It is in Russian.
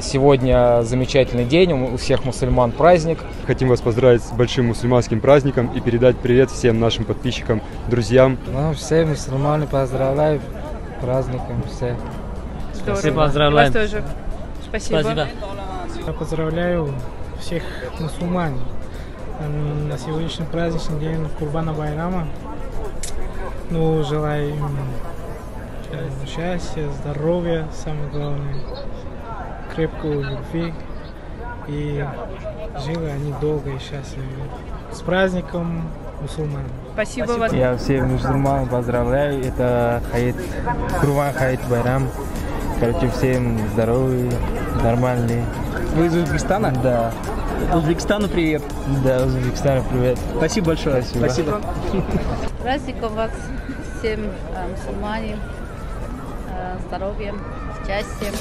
Сегодня замечательный день, у всех мусульман праздник. Хотим вас поздравить с большим мусульманским праздником и передать привет всем нашим подписчикам, друзьям. Ну, все мусульмане поздравляю праздником, все. Все поздравляем. Вас тоже. Спасибо. Спасибо. Я поздравляю всех мусульман на сегодняшний праздничный день Курбана Байрама. Ну, желаю им э, счастья, здоровья, самое главное, крепкого любви. И жили они долго и счастливо. С праздником мусульман. Спасибо, вас. Я всех мусульман поздравляю. Это Хаид, Курбан Хаид Байрам. Короче, всем здоровья, нормальные. Вы из Узбекистана? Да, Узбекистану привет. да, Узбекистану привет. Спасибо большое. Спасибо. Праздником вас всем э, мусульмане, э, здоровья, счастья.